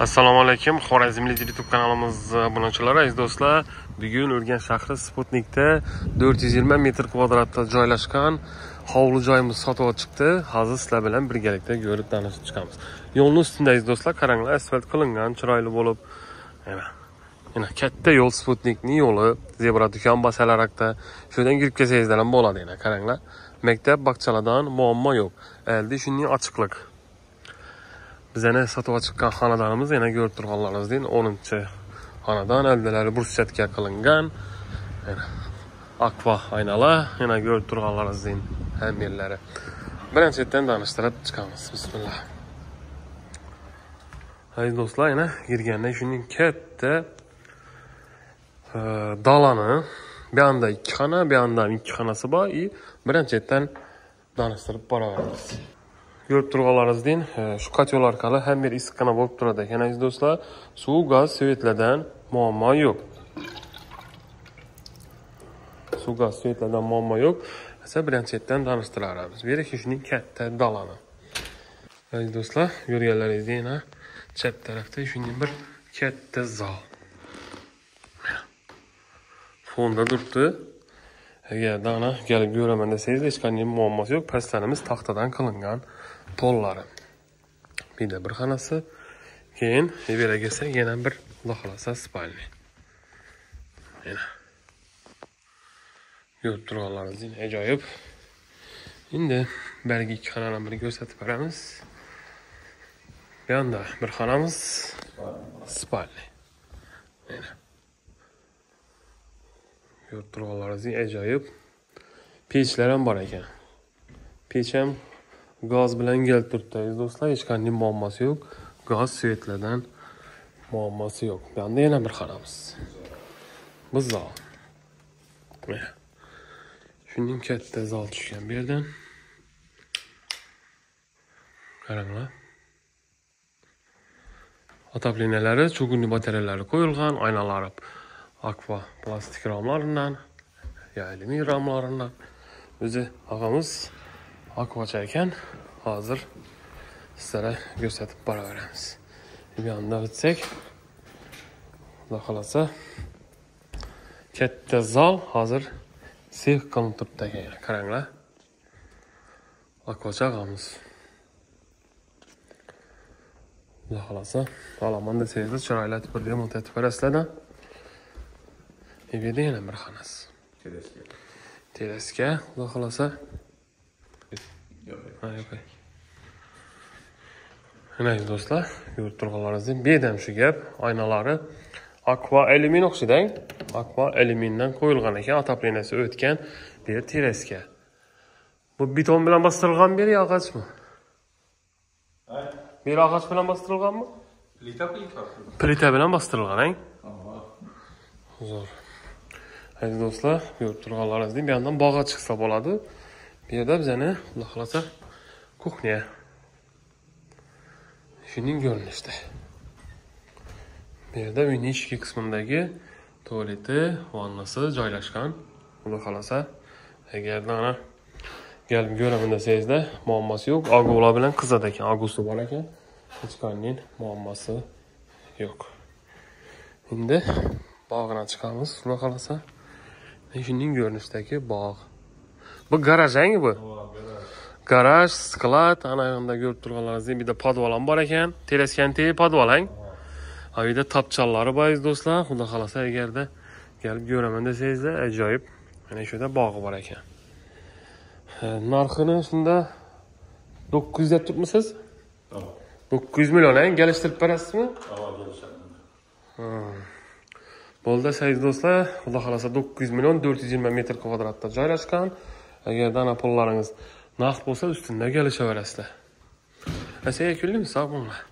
assalomu alaykum xorazmlik youtube kanalimiz obunachilari aziz do'stlar. Bugun urganch shahri sputnikda 420 metr kvadratda joylashgan hovli joyimiz sotuvga chiqdi. Hozir sizlar bilan birgalikda ko'rib tanishib chiqamiz. Yo'lni ustida aziz do'stlar qaranglar asfalt qilingan chiroyli bo'lib. Mana yana katta yo'l sputnikni yo'li zebra do'kon basalarakda shu yerdan kirib kelsangizlar ham bo'ladi yana qaranglar. Maktab bog'chalardan muammo yo'q. Endi shunday ochiqlik. Biz yana sotuvga chiqqan xonadonimiz yana ko'rib turganlaringizdek o'ninchi xonadon oldilari bruschatka qilingan. Akva aynala yana ko'rib turganlaringizdek ham yerlari yerdan tanishtirib chiqamiz. Bismillah. Aziz do'stlar yana kirganda shunday katta e, dalani bu yoqda ikki xona bu yoqda ham ikki xonasi bor. И yerdan tanishtirib boraveramiz. Ko'rib turganlaringizdek shu kotel orqali hamma yer issiqqina bo'lib turadi. Yana aziz do'stlar suv gaz svetlardan muammo yo'q. Suv gaz svetlardan muammo yo'q. Esa birinchidan tanishtiramiz bu yerga shuning katta dalani. Aziz do'stlar ko'rganlaringizdek yana chap tarafda shunday bir katta zal. Fonda turibdi. Agarda ana kelib ko'raman desangiz hech qanday muammosi yo'q pastlarimiz taxtadan qilingan pollari bitta bir xonasi keyin bera kelsak yana bir xudo xohlasa spalniy mana ko'rib turganlaringizdek ajoyib endi bargi ikki xonani bir ko'rsatib beramiz bu yoqda bir xonamiz spalniy mana ko'rib turganlaringizdek ajoyib pechlar ham bor ekan. Pech ham gaz bilan kelib turibdi. Aziz do'stlar hech qanday muammosi yo'q. Gaz svetlardan muammosi yo'q. Bu yoqda yana bir qaramiz bu zal mana katta zal tushgan bu yerdan. Qaranglar. Отоплениялari чугунный batareyalari qo'yilgan oynalari akva plastik ramlarından ya alyumin ramlarından o'zi og'amiz akvacha ekan hozir sizlarga ko'rsatib boraveramiz bu yoqdan o'tsak xudo xohlasa katta zal hozir sex qilinib turibdi ekan qaranglar akvacha og'amiz xudo xohlasa olaman desangizlar chiroylatib bir remont etib berasizlarda bu yerda yana bir xonasi terasga xudo xohlasa mana do'stlar ko'rib turganlaringizdek ham shu gap oynalari akva alyumin o'xshaydi akva alyumindan qo'yilgan ekan отопленияsi o'tgan bu yer terasga bu beton bilan bostirilganmi bu yer yog'ochmi bu yer yog'och bilan bostirilganmi Plita plita. plita bilan bostirilgan zo'r aziz do'stlar ko'rib turganlaringizdek bu yoqdan bog'a chiqsa bo'ladi. Bu yerda bizani xudo xohlasa kuxnya. Shuning ko'rinishda bu yerda uyni ichki qismidagi tualeti vannasi joylashgan. Xudo xohlasa agarda ana kelib ko'raman desangizda muammosi yo'q. Agular bilan qizadi ekan agusi bor ekan. Hech qanday muammosi yo'q. Endi bog'ini chiqamiz xudo xohlasa. Shunday ko'rinishidagi bog' bu garaj bu? Garaj. Sklad ana yoqda ko'rib turganlaringizdek bitta podval ham bor ekan teraskan tegi podval ang bu yerda topchanlari bor aziz do'stlar. Xudo xohlasa agarda kelib ko'raman desangizlar ajoyib mana shu yerda bog'i bor ekan narxini shunda to'qqiz yuz deb turibmisiz to'qqiz yuz million ang kelishtirib berasizmi Tamam Bolda sevgili dostlar, Allah xalasa 900 milyon 420 metr kvadratda caylaşqan. Əgər dana pullarınız nağd bolsa üstündə gəlişə verəsizlər. Əsəyə küllü misal bunlar.